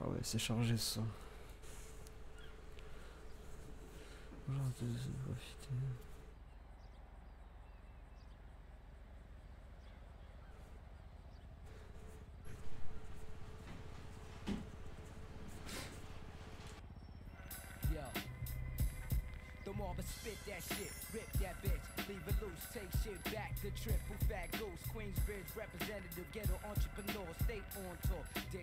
Ah ouais, c'est chargé ça. Genre de. The marble spit that shit, rip that bitch, leave it loose, take shit back to triple fat goose, Queensbridge representative, ghetto entrepreneur, stay on tour.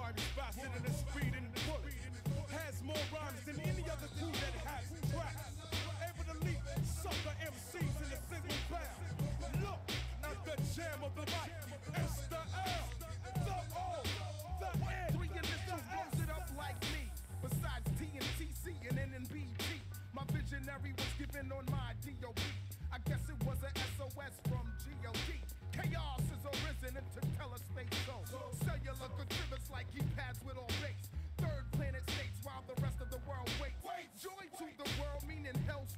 Rhymes faster than a speeding bullet. Has more rhymes than any other crew that has tracks. Able to leap sucker MCs in a single bound. Look, not the jam of the mic. It's the L, the O, the N. Three initials blows it up like me. Besides TNTC and NNBT, my visionary was given on my DOB. I guess it was a SOS from GOD. Chaos is arisen into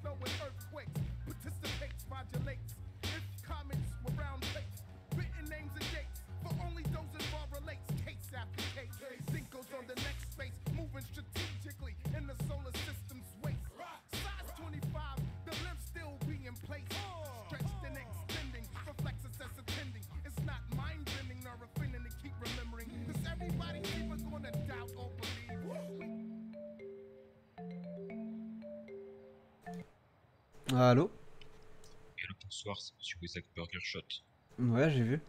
and earthquakes. Participates, modulates. If comments were round plates, written names and dates. For only those involved relates. Case after case. Think goes on the next space, moving strategically in the solar system's waste. Size 25, the limbs still be in place. Stretched and extending, reflexes as attending. It's not mind bending nor offending to keep remembering. Cause everybody's either gonna doubt or believe. Allô? Hello, bonsoir, c'est Monsieur Wizak Burger Shot. Ouais, j'ai vu.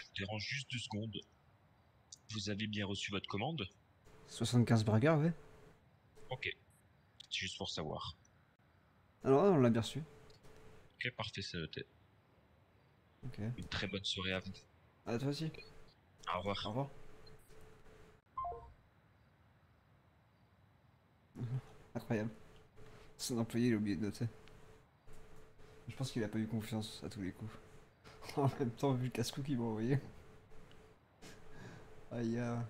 Je vous dérange juste deux secondes. Vous avez bien reçu votre commande? 75 burgers, ouais. Ok. C'est juste pour savoir. Alors, on l'a bien reçu. Ok, parfait, c'est noté. Ok. Une très bonne soirée à vous. À toi aussi. Au revoir. Au revoir. Incroyable. Son employé, il a oublié de noter. Je pense qu'il a pas eu confiance à tous les coups. en même temps, vu le casse-cou qu'il m'a envoyé. Aïe. ah.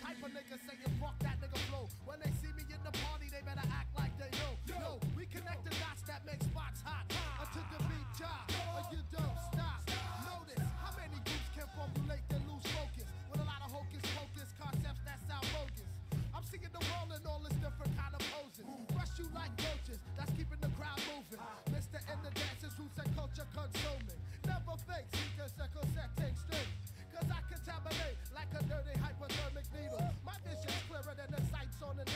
Type of niggas saying, fuck that nigga flow. When they see me in the party, they better act like they know. Yo, we connect the dots that make spots hot. Until the beat drop, or you don't stop. Notice how many groups can formulate and lose focus. With a lot of hocus pocus concepts that sound bogus. I'm seeing the world in all its different kind of poses. Rush you like roaches, that's keeping the crowd moving. Mr. and the dancers who said culture consuming. Never fake, seekers, circle, setting straight. Cause I contaminate like a dirty hypodermic needle. My vision's clearer than the sights on an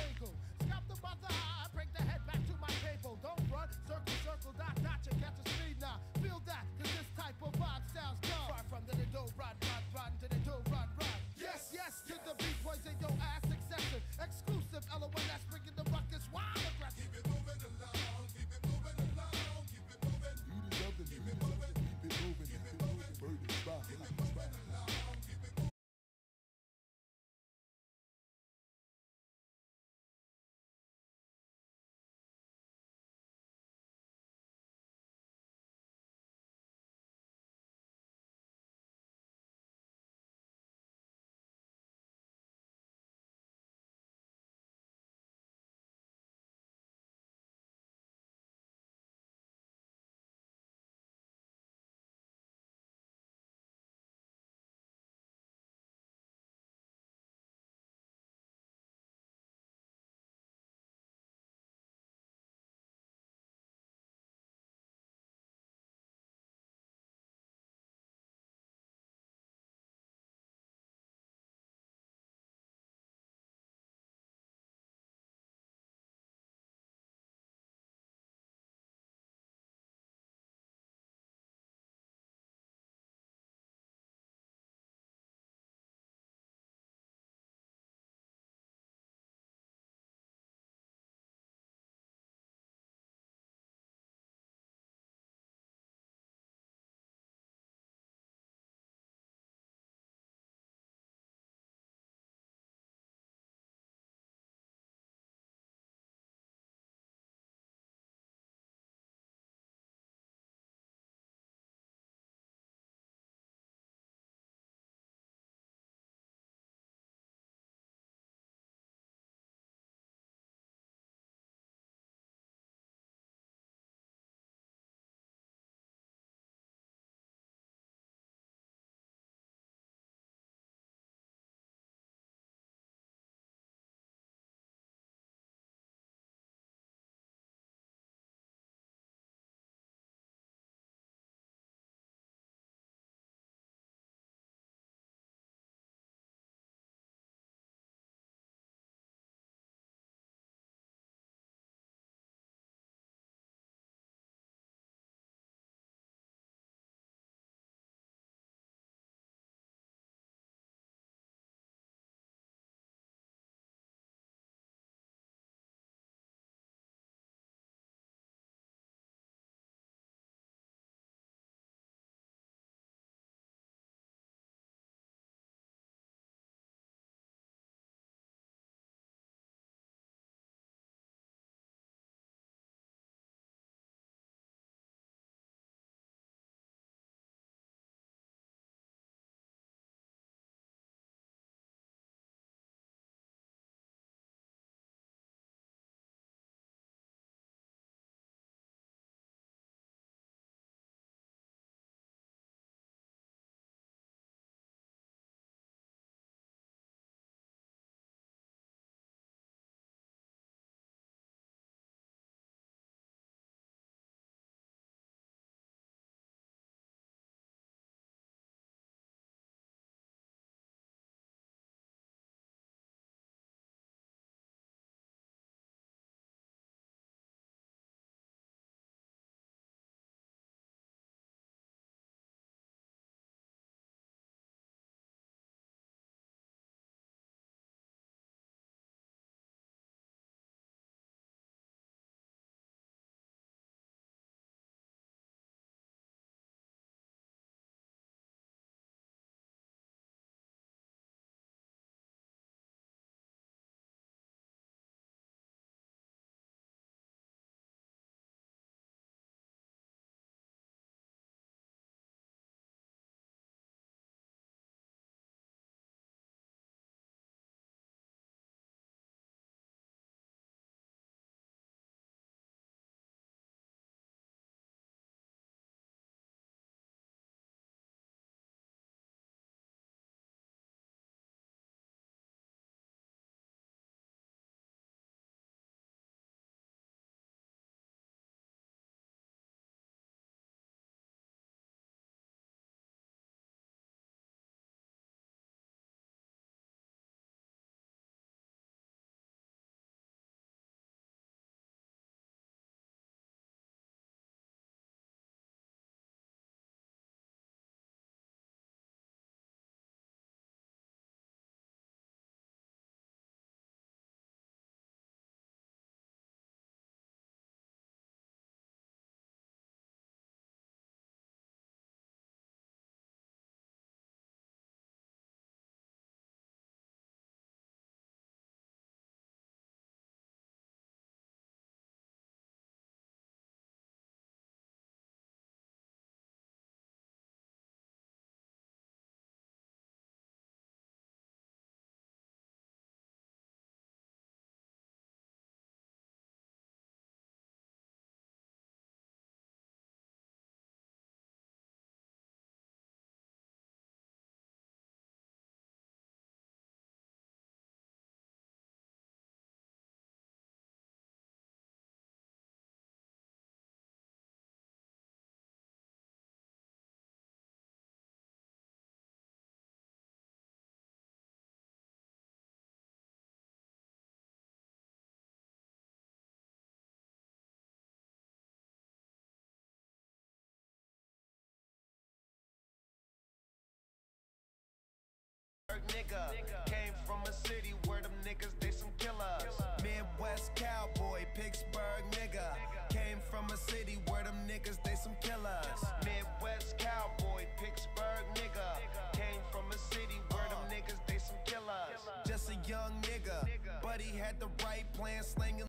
nigga. Came from a city where them niggas, they some killers. Midwest cowboy, Pittsburgh nigga. Came from a city where them niggas, they some killers. Midwest cowboy, Pittsburgh nigga. Came from a city where them niggas, they some killers. Just a young nigga, but he had the right plan, slinging.